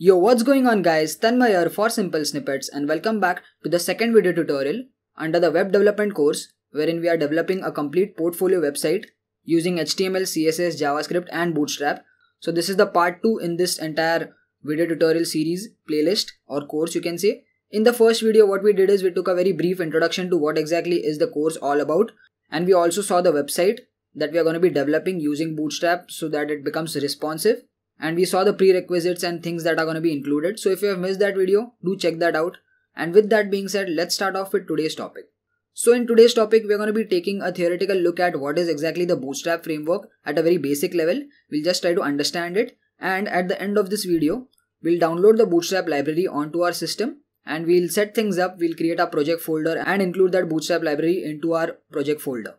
Yo, what's going on guys? Tanmay here for Simple Snippets and welcome back to the second video tutorial under the web development course wherein we are developing a complete portfolio website using HTML, CSS, JavaScript and Bootstrap. So this is the part 2 in this entire video tutorial series playlist or course you can say. In the first video what we did is we took a very brief introduction to what exactly is the course all about and we also saw the website that we are going to be developing using Bootstrap so that it becomes responsive and we saw the prerequisites and things that are going to be included. So if you have missed that video, do check that out. And with that being said, let's start off with today's topic. So in today's topic, we're going to be taking a theoretical look at what is exactly the Bootstrap framework at a very basic level. We'll just try to understand it. And at the end of this video, we'll download the Bootstrap library onto our system and we'll set things up. We'll create a project folder and include that Bootstrap library into our project folder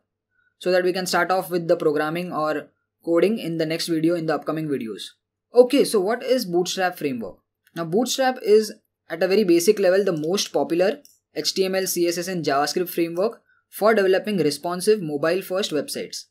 so that we can start off with the programming or coding in the next video in the upcoming videos. Okay, so what is Bootstrap framework? Now Bootstrap is at a very basic level the most popular HTML, CSS and JavaScript framework for developing responsive mobile first websites.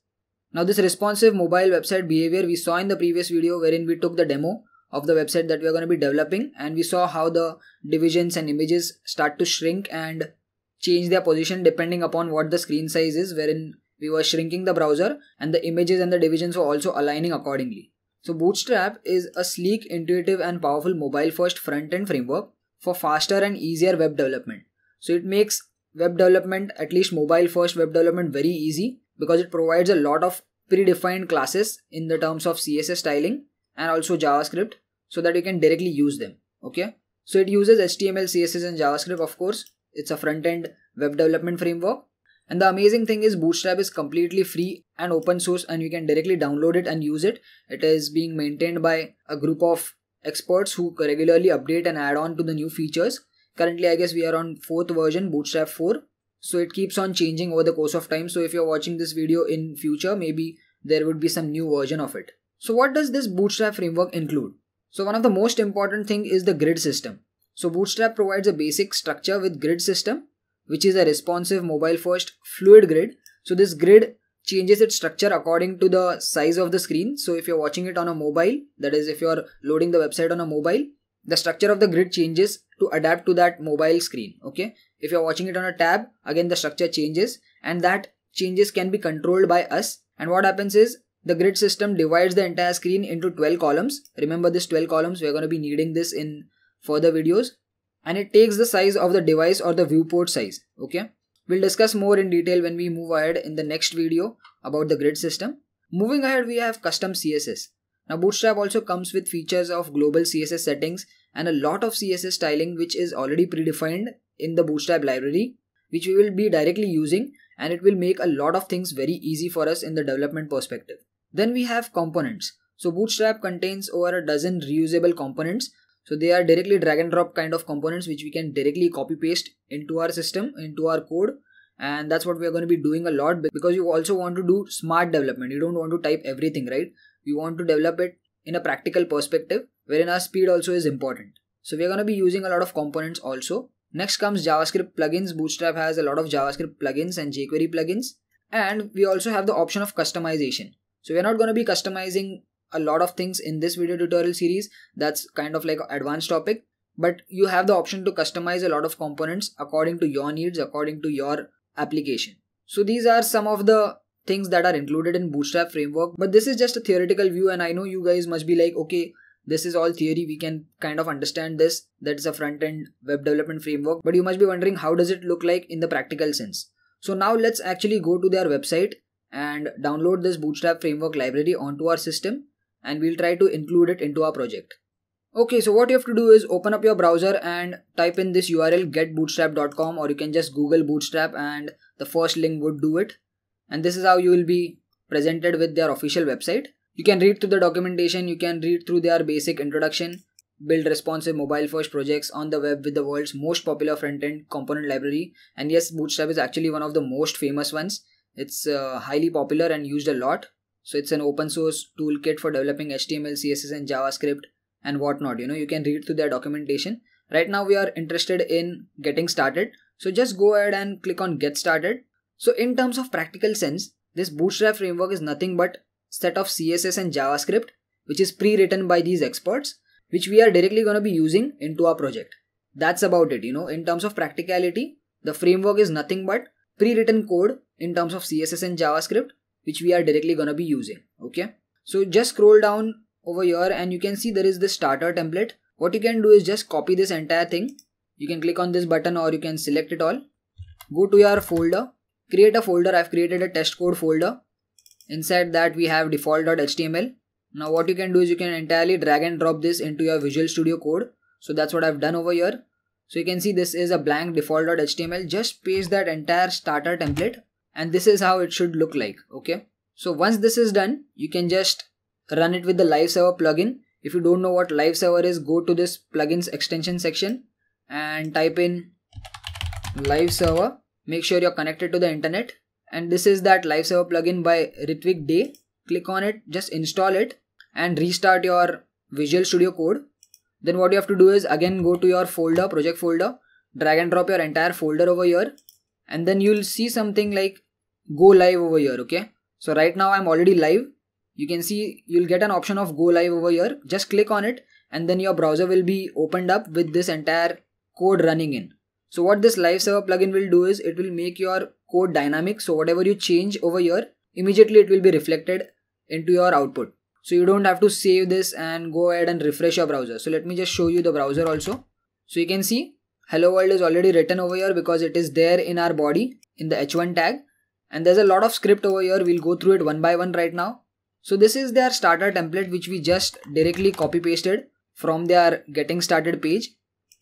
Now this responsive mobile website behavior we saw in the previous video wherein we took the demo of the website that we are going to be developing and we saw how the divisions and images start to shrink and change their position depending upon what the screen size is wherein we were shrinking the browser and the images and the divisions were also aligning accordingly. So Bootstrap is a sleek, intuitive and powerful mobile first front-end framework for faster and easier web development. So it makes web development, at least mobile first web development very easy because it provides a lot of predefined classes in the terms of CSS styling and also JavaScript so that you can directly use them. Okay. So it uses HTML, CSS and JavaScript of course. It's a front-end web development framework and the amazing thing is Bootstrap is completely free and open source and you can directly download it and use it. It is being maintained by a group of experts who regularly update and add on to the new features. Currently I guess we are on 4th version Bootstrap 4. So it keeps on changing over the course of time. So if you're watching this video in future maybe there would be some new version of it. So what does this Bootstrap framework include? So one of the most important thing is the grid system. So Bootstrap provides a basic structure with grid system which is a responsive mobile first fluid grid. So this grid changes its structure according to the size of the screen. So if you're watching it on a mobile, that is if you're loading the website on a mobile, the structure of the grid changes to adapt to that mobile screen. Okay. If you're watching it on a tab, again the structure changes and that changes can be controlled by us. And what happens is the grid system divides the entire screen into 12 columns. Remember this 12 columns, we're going to be needing this in further videos and it takes the size of the device or the viewport size okay? We'll discuss more in detail when we move ahead in the next video about the grid system. Moving ahead we have custom css now bootstrap also comes with features of global css settings and a lot of css styling which is already predefined in the bootstrap library which we will be directly using and it will make a lot of things very easy for us in the development perspective. Then we have components. So bootstrap contains over a dozen reusable components so they are directly drag and drop kind of components which we can directly copy paste into our system, into our code. And that's what we are going to be doing a lot because you also want to do smart development. You don't want to type everything, right? You want to develop it in a practical perspective wherein our speed also is important. So we are going to be using a lot of components also. Next comes JavaScript plugins. Bootstrap has a lot of JavaScript plugins and jQuery plugins. And we also have the option of customization. So we're not going to be customizing a lot of things in this video tutorial series. That's kind of like advanced topic. But you have the option to customize a lot of components according to your needs according to your application. So these are some of the things that are included in bootstrap framework. But this is just a theoretical view and i know you guys must be like okay this is all theory. We can kind of understand this. That's a front end web development framework. But you must be wondering how does it look like in the practical sense? So now let's actually go to their website and download this bootstrap framework library onto our system and we'll try to include it into our project. Okay, so what you have to do is open up your browser and type in this URL getbootstrap.com or you can just Google Bootstrap and the first link would do it. And this is how you will be presented with their official website. You can read through the documentation, you can read through their basic introduction, build responsive mobile first projects on the web with the world's most popular front-end component library. And yes, Bootstrap is actually one of the most famous ones. It's uh, highly popular and used a lot. So it's an open source toolkit for developing HTML, CSS, and JavaScript and whatnot. You know, you can read through their documentation. Right now, we are interested in getting started. So just go ahead and click on get started. So in terms of practical sense, this Bootstrap framework is nothing but set of CSS and JavaScript, which is pre-written by these experts. which we are directly going to be using into our project. That's about it. You know, in terms of practicality, the framework is nothing but pre-written code in terms of CSS and JavaScript, which we are directly going to be using. Okay. So just scroll down over here and you can see there is this starter template. What you can do is just copy this entire thing. You can click on this button or you can select it all. Go to your folder, create a folder. I've created a test code folder. Inside that we have default.html. Now what you can do is you can entirely drag and drop this into your Visual Studio Code. So that's what I've done over here. So you can see this is a blank default.html. Just paste that entire starter template and this is how it should look like. Okay. So once this is done, you can just run it with the live server plugin. If you don't know what live server is, go to this plugins extension section and type in live server. Make sure you're connected to the internet. And this is that live server plugin by Ritwick Dey. Click on it, just install it and restart your Visual Studio Code then what you have to do is again go to your folder project folder drag and drop your entire folder over here and then you'll see something like go live over here okay? So right now i'm already live. You can see you'll get an option of go live over here. Just click on it and then your browser will be opened up with this entire code running in. So what this live server plugin will do is it will make your code dynamic. So whatever you change over here immediately it will be reflected into your output. So you don't have to save this and go ahead and refresh your browser. So let me just show you the browser also. So you can see hello world is already written over here because it is there in our body in the h1 tag and there's a lot of script over here. We'll go through it one by one right now. So this is their starter template which we just directly copy pasted from their getting started page.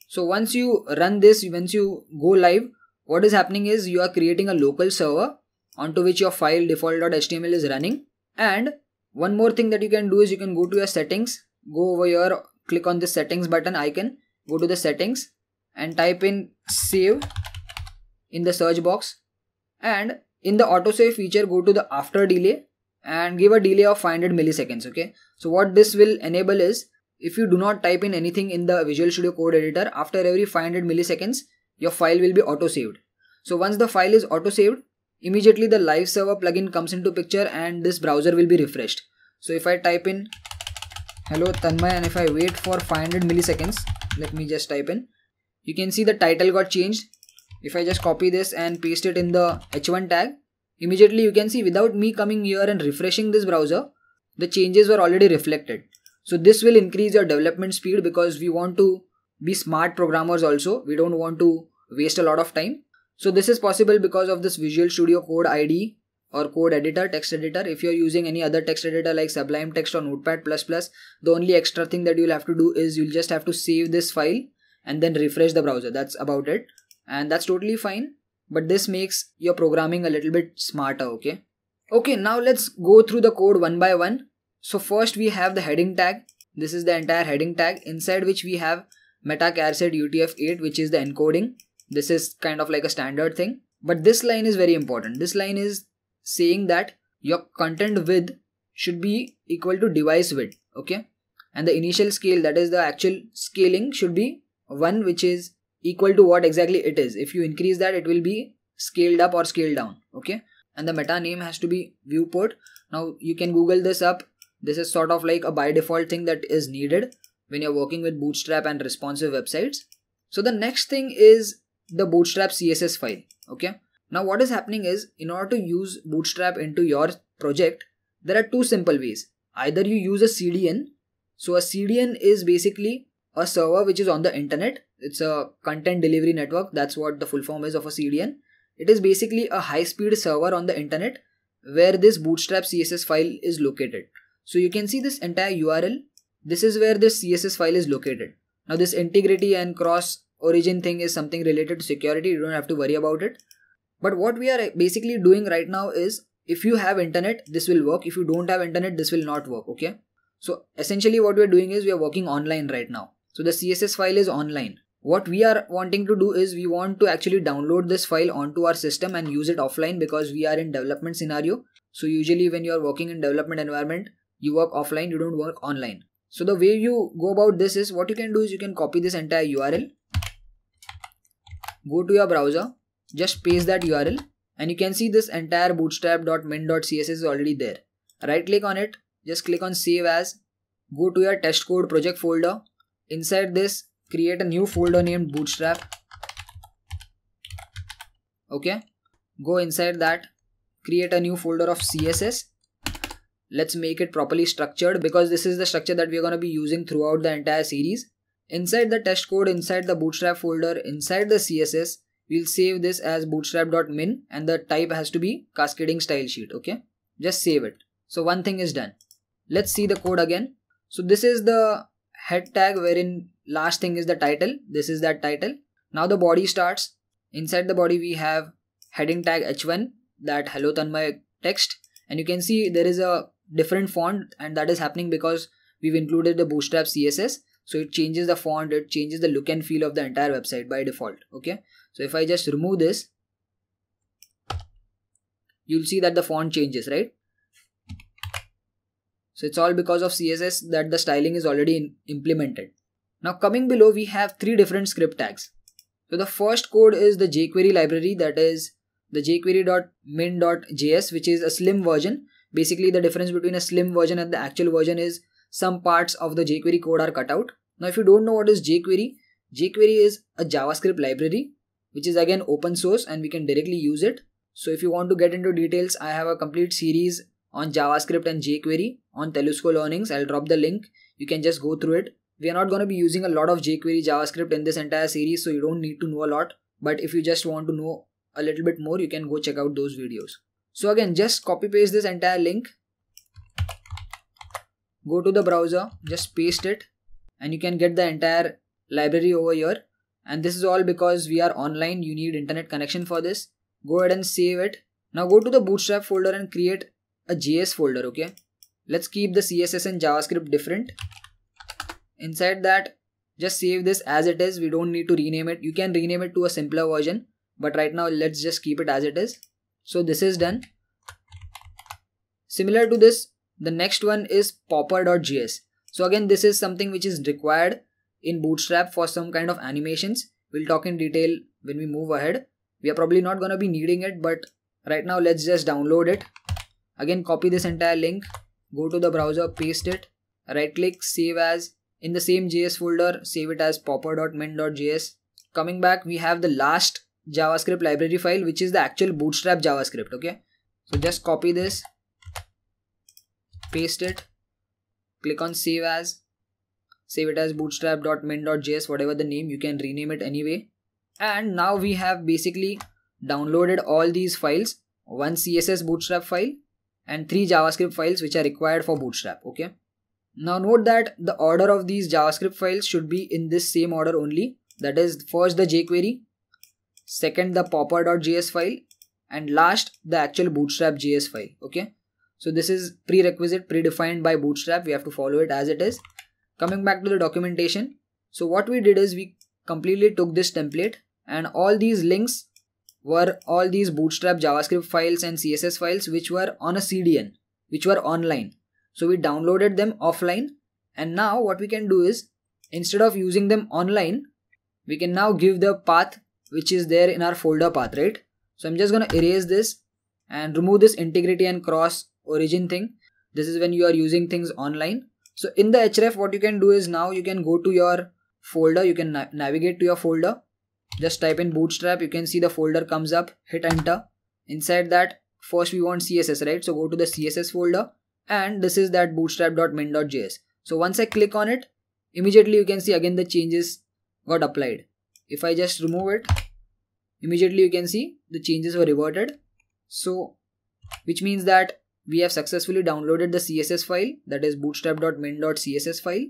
So once you run this once you go live what is happening is you are creating a local server onto which your file default.html is running. And one more thing that you can do is you can go to your settings go over here click on the settings button icon go to the settings and type in save in the search box. And in the autosave feature go to the after delay and give a delay of 500 milliseconds okay? So what this will enable is if you do not type in anything in the visual studio code editor after every 500 milliseconds your file will be autosaved. So once the file is autosaved immediately the live server plugin comes into picture and this browser will be refreshed. So if i type in hello tanmay and if i wait for 500 milliseconds let me just type in. You can see the title got changed if i just copy this and paste it in the h1 tag immediately you can see without me coming here and refreshing this browser the changes were already reflected so this will increase your development speed because we want to be smart programmers also we don't want to waste a lot of time so this is possible because of this Visual Studio Code IDE or code editor, text editor. If you're using any other text editor like Sublime Text or Notepad++, the only extra thing that you'll have to do is you'll just have to save this file and then refresh the browser. That's about it. And that's totally fine. But this makes your programming a little bit smarter, okay? Okay, now let's go through the code one by one. So first we have the heading tag. This is the entire heading tag inside which we have meta charset UTF-8 which is the encoding this is kind of like a standard thing. But this line is very important. This line is saying that your content width should be equal to device width. Okay. And the initial scale, that is the actual scaling, should be one which is equal to what exactly it is. If you increase that, it will be scaled up or scaled down. Okay. And the meta name has to be viewport. Now you can Google this up. This is sort of like a by default thing that is needed when you're working with Bootstrap and responsive websites. So the next thing is the bootstrap css file okay now what is happening is in order to use bootstrap into your project there are two simple ways either you use a cdn so a cdn is basically a server which is on the internet it's a content delivery network. That's what the full form is of a cdn it is basically a high speed server on the internet where this bootstrap css file is located. So you can see this entire url this is where this css file is located. Now this integrity and cross origin thing is something related to security. You don't have to worry about it. But what we are basically doing right now is if you have internet this will work. If you don't have internet this will not work okay? So essentially what we're doing is we are working online right now. So the css file is online what we are wanting to do is we want to actually download this file onto our system and use it offline because we are in development scenario. So usually when you are working in development environment you work offline you don't work online. So the way you go about this is what you can do is you can copy this entire url go to your browser, just paste that URL and you can see this entire bootstrap.min.css is already there. Right click on it, just click on save as, go to your test code project folder, inside this create a new folder named bootstrap. Okay. Go inside that. Create a new folder of css let's make it properly structured because this is the structure that we're going to be using throughout the entire series. Inside the test code inside the bootstrap folder inside the css we'll save this as bootstrap.min and the type has to be cascading style sheet. Okay. Just save it. So one thing is done. Let's see the code again. So this is the head tag wherein last thing is the title this is that title. Now the body starts. Inside the body we have heading tag h1 that hello tanmay text. And you can see there is a different font and that is happening because we've included the bootstrap css so it changes the font it changes the look and feel of the entire website by default okay? So if i just remove this you'll see that the font changes right so it's all because of css that the styling is already implemented. Now coming below we have three different script tags. So the first code is the jquery library that is the jquery.min.js which is a slim version. Basically the difference between a slim version and the actual version is some parts of the jquery code are cut out. Now if you don't know what is jquery jquery is a javascript library which is again open source and we can directly use it. So if you want to get into details i have a complete series on javascript and jquery on Telusko learnings i'll drop the link. You can just go through it. We are not going to be using a lot of jquery javascript in this entire series so you don't need to know a lot. But if you just want to know a little bit more you can go check out those videos. So again just copy paste this entire link. Go to the browser just paste it and you can get the entire library over here. And this is all because we are online. You need internet connection for this. Go ahead and save it. Now go to the bootstrap folder and create a js folder okay? Let's keep the css and javascript different. Inside that just save this as it is. We don't need to rename it. You can rename it to a simpler version but right now let's just keep it as it is. So this is done. Similar to this the next one is popper.js so again this is something which is required in bootstrap for some kind of animations. We'll talk in detail when we move ahead. We are probably not going to be needing it but right now let's just download it again copy this entire link. Go to the browser paste it. Right click save as. In the same js folder save it as popper.min.js coming back we have the last javascript library file which is the actual bootstrap javascript okay? So just copy this. Paste it. Click on save as. Save it as bootstrap.min.js whatever the name you can rename it anyway. And now we have basically downloaded all these files. One css bootstrap file and three javascript files which are required for bootstrap okay now note that the order of these JavaScript files should be in this same order only. That is first the jQuery, second the popper.js file, and last the actual bootstrap.js file. Okay. So this is prerequisite predefined by bootstrap. We have to follow it as it is. Coming back to the documentation. So what we did is we completely took this template and all these links were all these bootstrap JavaScript files and CSS files which were on a CDN, which were online. So we downloaded them offline and now what we can do is instead of using them online, we can now give the path which is there in our folder path, right? So I'm just going to erase this and remove this integrity and cross origin thing. This is when you are using things online. So in the href, what you can do is now you can go to your folder. You can na navigate to your folder. Just type in bootstrap. You can see the folder comes up. Hit enter. Inside that, first we want CSS, right? So go to the CSS folder and this is that bootstrap.min.js. So once I click on it, immediately you can see again the changes got applied. If I just remove it, immediately you can see the changes were reverted. So which means that we have successfully downloaded the CSS file that is bootstrap.min.css file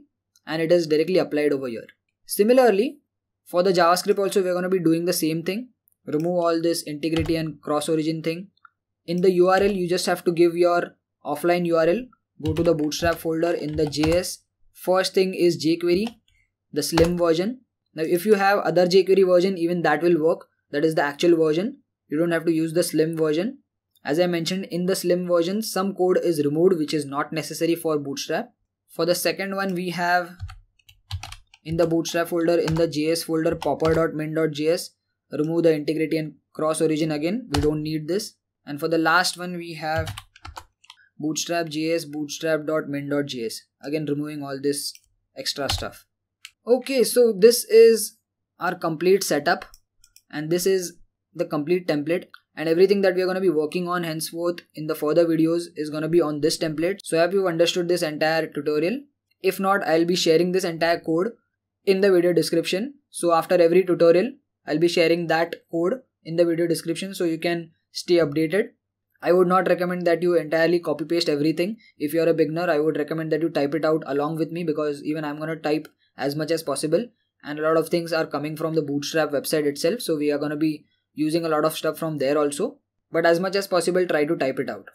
and it is directly applied over here. Similarly, for the JavaScript also we're going to be doing the same thing. Remove all this integrity and cross origin thing. In the URL you just have to give your offline URL, go to the bootstrap folder in the JS. First thing is jQuery, the slim version. Now if you have other jQuery version, even that will work. That is the actual version. You don't have to use the slim version. As I mentioned in the slim version, some code is removed which is not necessary for bootstrap. For the second one, we have in the bootstrap folder in the js folder popper.min.js remove the integrity and cross origin again. We don't need this. And for the last one we have bootstrap.js bootstrap.min.js again removing all this extra stuff. Okay, so this is our complete setup. And this is the complete template. And everything that we are going to be working on henceforth in the further videos is going to be on this template. So I hope you've understood this entire tutorial. If not, I'll be sharing this entire code in the video description. So after every tutorial, I'll be sharing that code in the video description so you can stay updated. I would not recommend that you entirely copy paste everything. If you're a beginner, I would recommend that you type it out along with me because even I'm going to type as much as possible and a lot of things are coming from the bootstrap website itself so we are going to be using a lot of stuff from there also but as much as possible try to type it out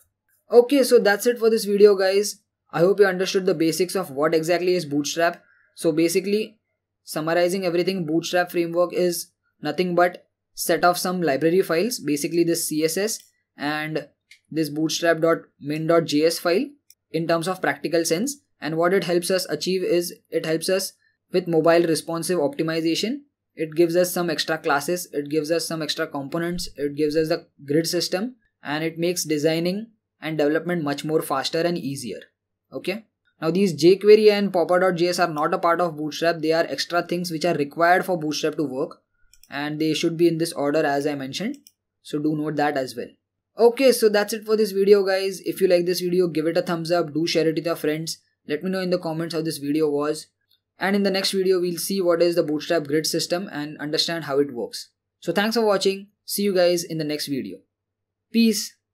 okay so that's it for this video guys i hope you understood the basics of what exactly is bootstrap so basically summarizing everything bootstrap framework is nothing but set of some library files basically this css and this bootstrap.min.js file in terms of practical sense. And what it helps us achieve is it helps us with mobile responsive optimization. It gives us some extra classes it gives us some extra components it gives us the grid system and it makes designing and development much more faster and easier. Okay now these jquery and popper.js are not a part of bootstrap they are extra things which are required for bootstrap to work and they should be in this order as i mentioned so do note that as well okay so that's it for this video guys if you like this video give it a thumbs up do share it with your friends let me know in the comments how this video was and in the next video we'll see what is the bootstrap grid system and understand how it works. So thanks for watching. See you guys in the next video. Peace.